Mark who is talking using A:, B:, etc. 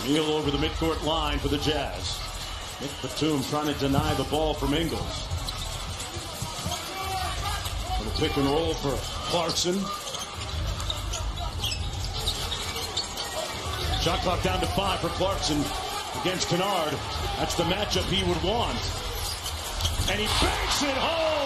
A: O'Neale over the midcourt line for the Jazz. Nick Batum trying to deny the ball from Ingles. And a pick and roll for Clarkson. Shot clock down to five for Clarkson against Kennard. That's the matchup he would want. And he banks it home.